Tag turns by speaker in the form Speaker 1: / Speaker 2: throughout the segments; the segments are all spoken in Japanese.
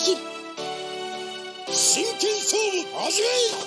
Speaker 1: 真剣勝負始
Speaker 2: 負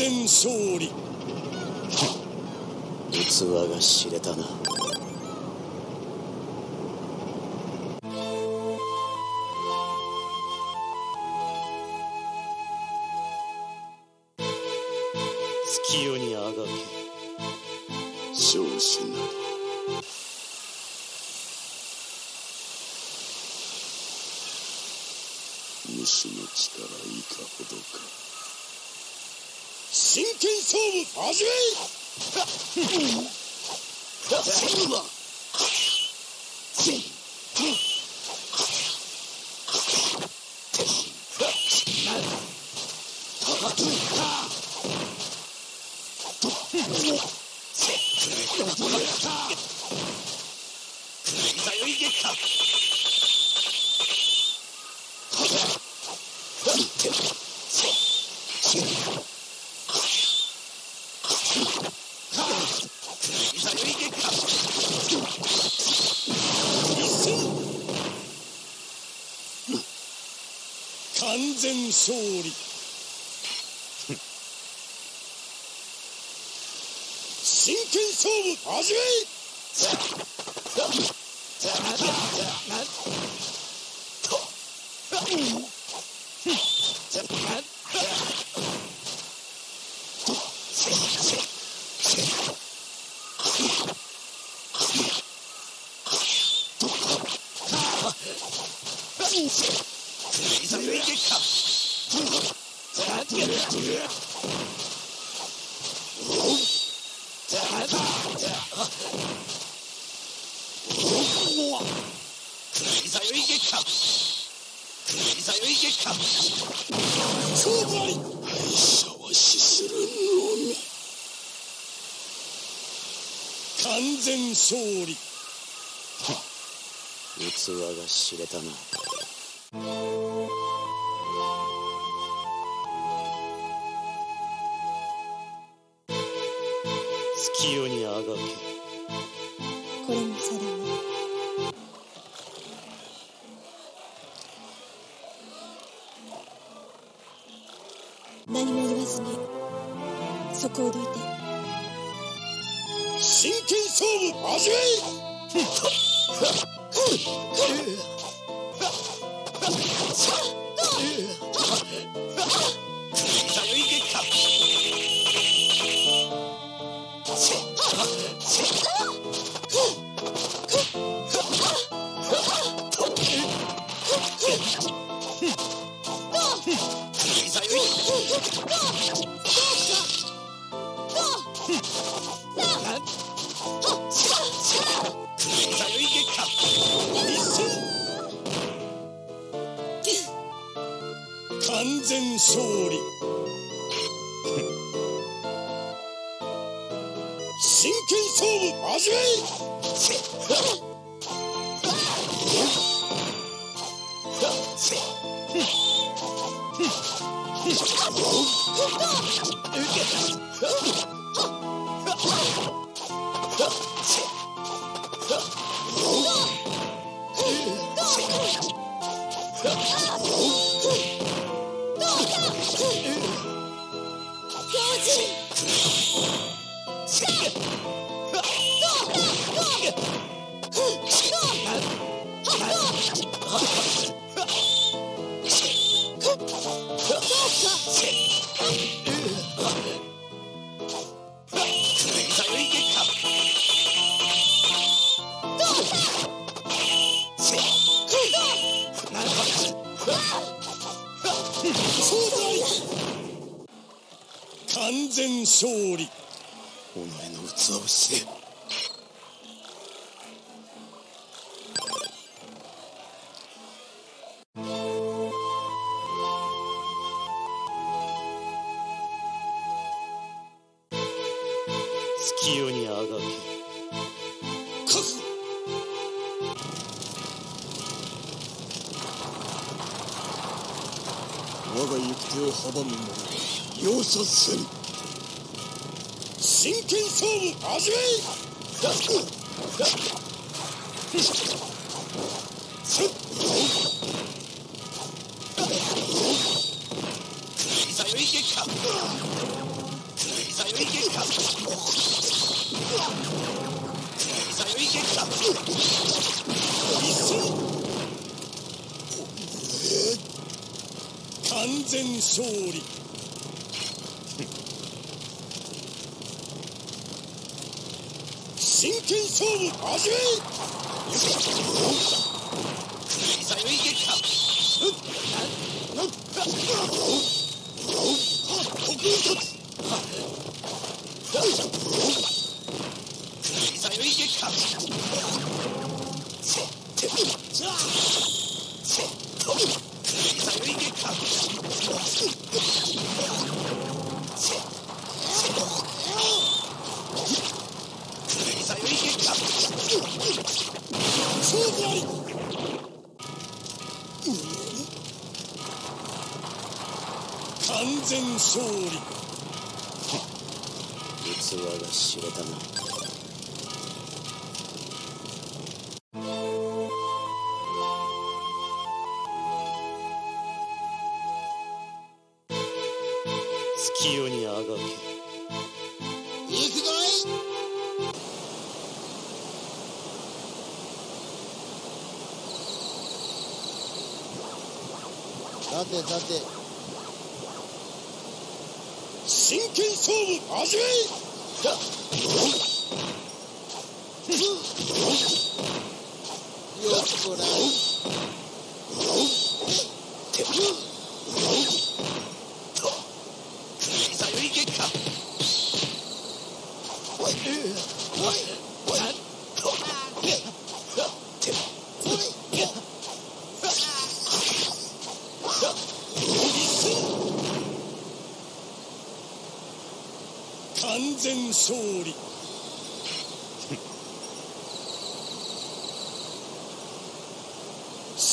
Speaker 1: 全勝利。器が知れたな。真剣勝負始め全勝利真剣勝負始め勝負あり敗者は死するのみ完全勝利器が知れたな。月夜にあがけ
Speaker 2: こをどいて
Speaker 1: 真剣勝負始め Shit! 完全勝利。己の器を知れ。行く手を阻む者容赦せぬ真剣勝負始めさよい。けかさよいけかさよいけか一緒に完全勝利。真剣勝負始めさよ
Speaker 3: 知れたな。月夜にあがけ。
Speaker 1: 行くぞい。
Speaker 4: さてさて。
Speaker 1: 真剣勝負始め
Speaker 4: よっこら
Speaker 1: さよいけか完全勝利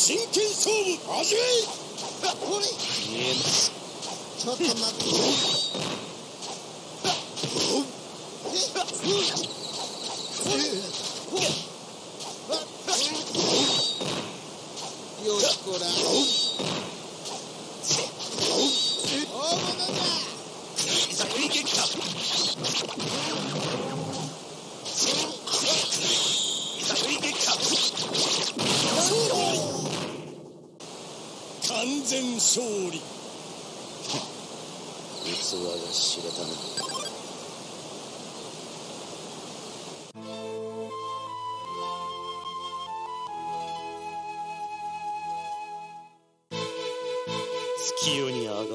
Speaker 1: 真剣勝負始め
Speaker 4: ちょっと待って
Speaker 3: 地球にあがけ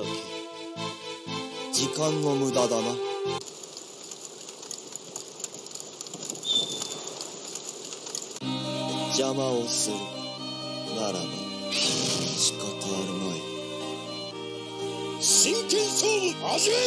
Speaker 4: 時間の無駄だな。邪魔をするならば仕方あるまい。
Speaker 1: 真剣勝負始めい。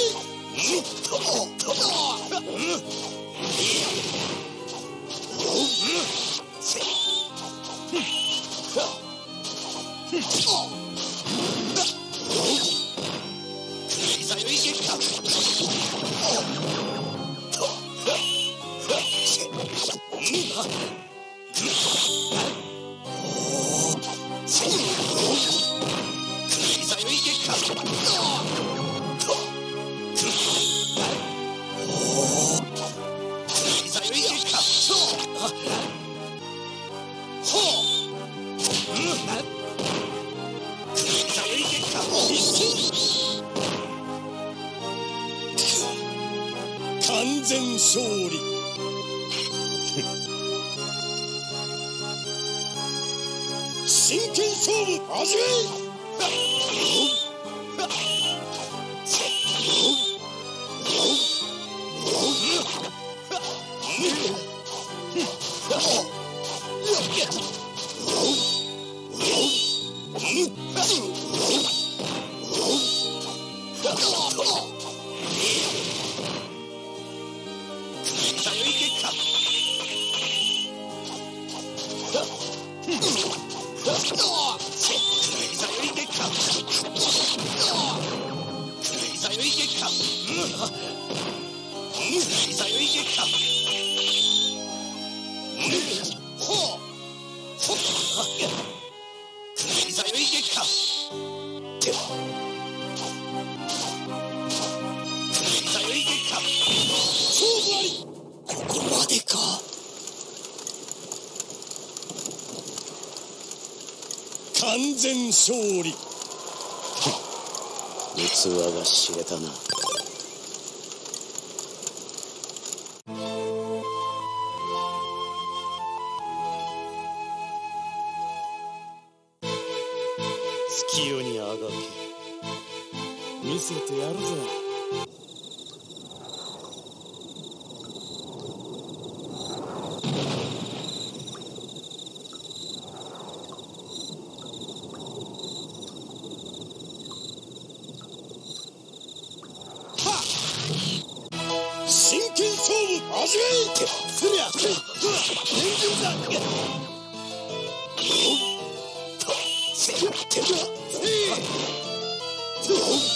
Speaker 1: do. 完全勝利。
Speaker 3: 器が知れたな。走れっせ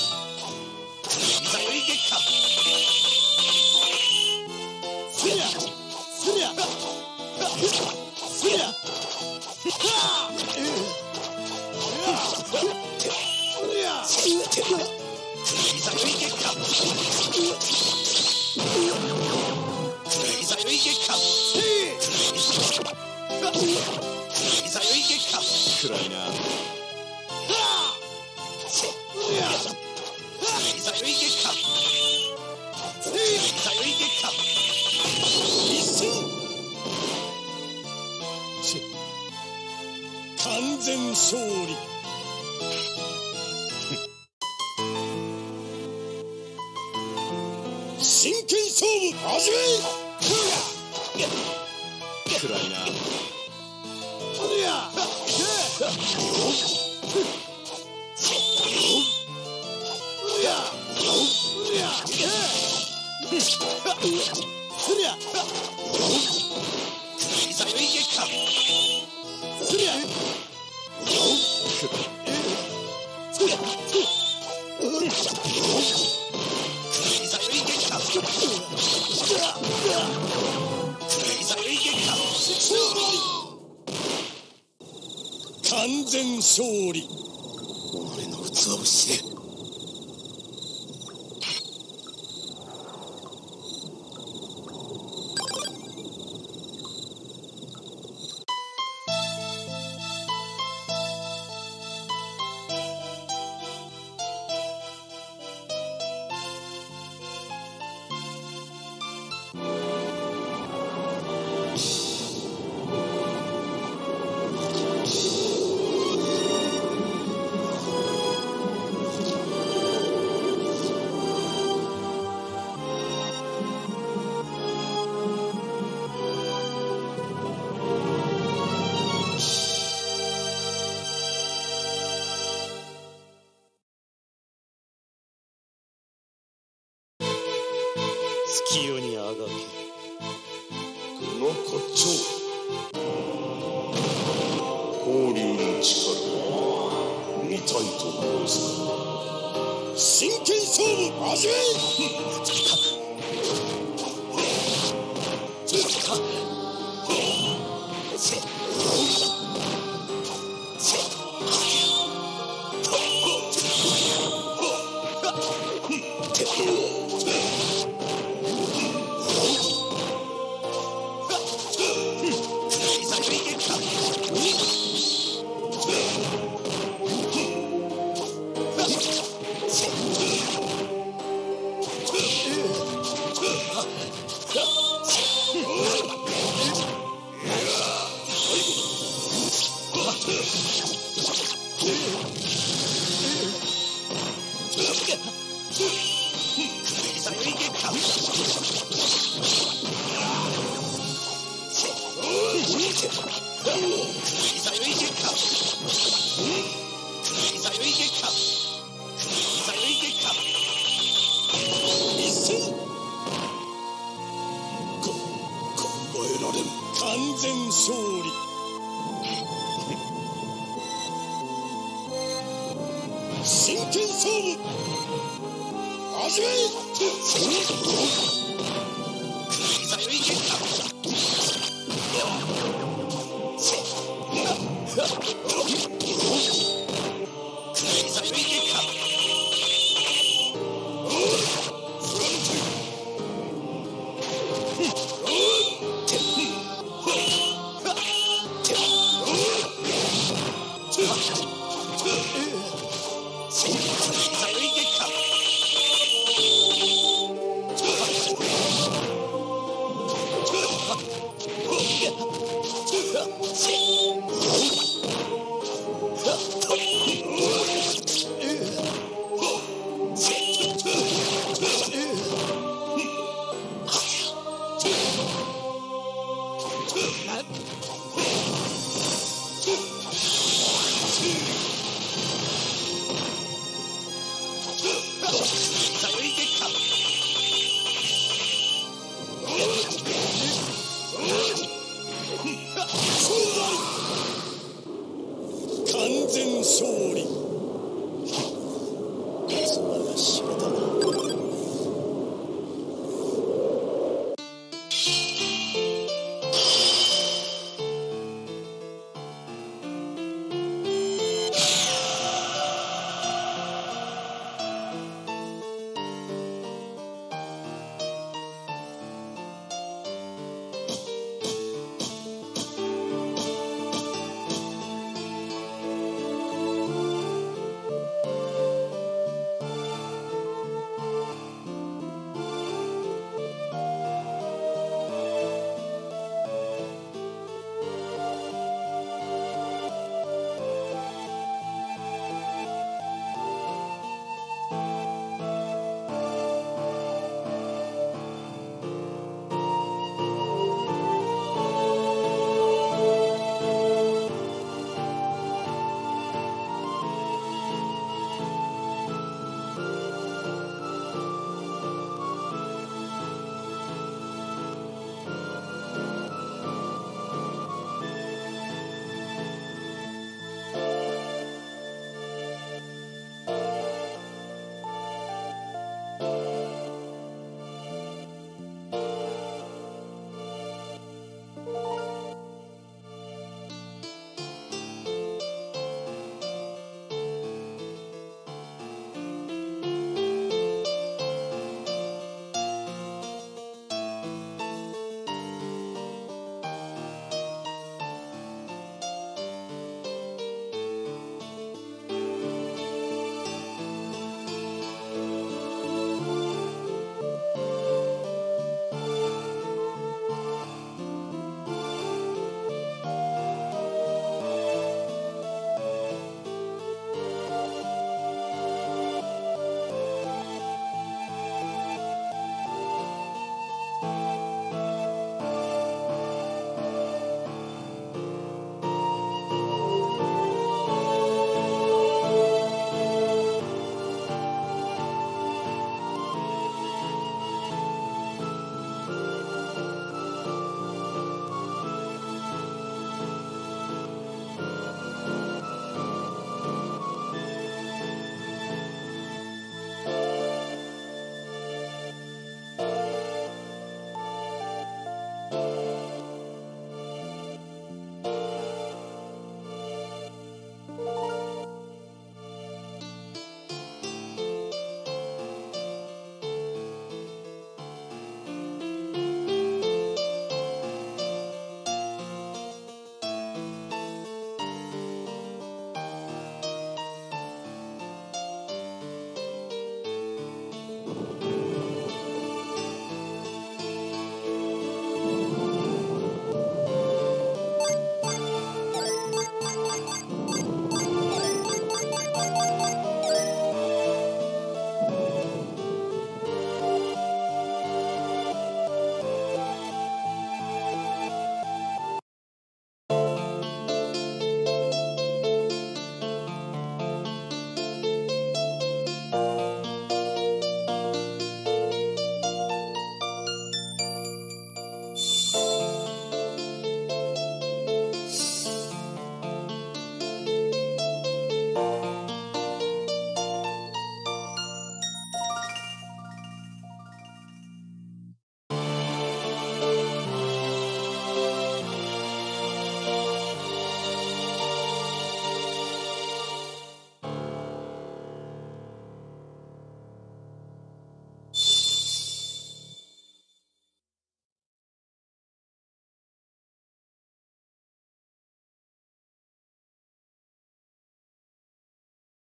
Speaker 1: 勝利。勝利。
Speaker 3: け
Speaker 1: こ